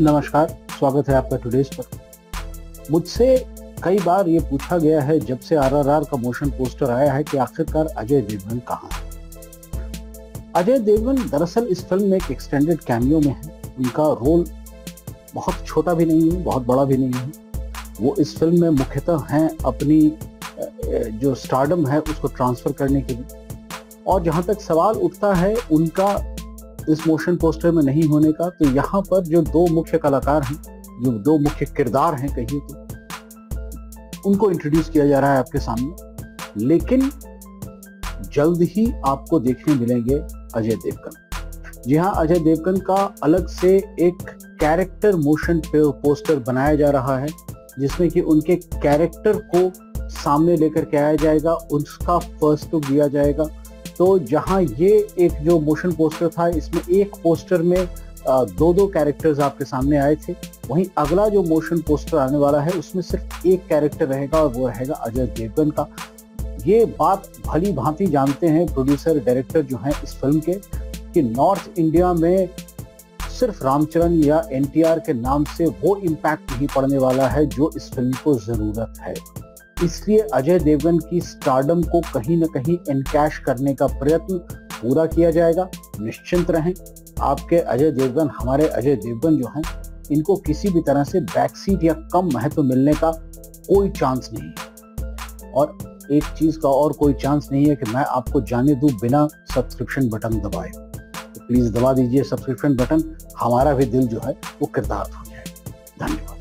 नमस्कार, स्वागत है आपका टुडेज पर। मुझसे कई बार ये पूछा गया है, जब से आरआरआर का मोशन पोस्टर आया है कि आखिरकार अजय देवगन कहाँ अजय देवगन दरअसल इस फ़िल्म में एक एक्सटेंडेड कैमियो में है। उनका रोल बहुत छोटा भी नहीं है, बहुत बड़ा भी नहीं है। वो इस फ़िल्म में मुख्यतः हैं अपनी जो स्टार्डम है, उसको ट्रांसफ़र करने के लिए। और जहाँ तक सवाल उठता है, उनका इस मोशन पोस्टर में नहीं होने का तो यहाँ पर जो दो मुख्य कलाकार हैं, जो दो मुख्य किरदार हैं कहिए तो उनको इंट्रोड्यूस किया जा रहा है आपके सामने। लेकिन जल्द ही आपको देखने मिलेंगे अजय देवगन। जी हाँ अजय देवगन का अलग से एक कैरेक्टर मोशन पोस्टर बनाया जा रहा है, जिसमें कि उनके कैरेक्टर को सामने लेकर के आया जाएगा, उसका फ़र्स्ट लुक दिया जाएगा। तो जहाँ ये एक जो मोशन पोस्टर था, इसमें एक पोस्टर में दो दो कैरेक्टर्स आपके सामने आए थे। वहीं अगला जो मोशन पोस्टर आने वाला है, उसमें सिर्फ़ एक कैरेक्टर रहेगा और वो रहेगा अजय देवगन का। ये बात भली भांति जानते हैं प्रोड्यूसर डायरेक्टर जो हैं इस फ़िल्म के, कि नॉर्थ इंडिया में सिर्फ़ रामचरण या एनटीआर के नाम से वो इम्पैक्ट नहीं पड़ने वाला है जो इस फ़िल्म को ज़रूरत है। इसलिए अजय देवगन की स्टार्डम को कहीं ना कहीं इनकैश करने का प्रयत्न पूरा किया जाएगा। निश्चिंत रहें। आपके अजय देवगन, हमारे अजय देवगन जो हैं, इनको किसी भी तरह से बैकसीट या कम महत्व मिलने का कोई चांस नहीं है। और एक चीज़ का और कोई चांस नहीं है कि मैं आपको जाने दूँ बिना सब्सक्रिप्शन बटन दबाए। तो प्लीज़ दबा दीजिए सब्सक्रिप्शन बटन हमारा भी दिल जो है, वो किरदार हो जाए। धन्यवाद।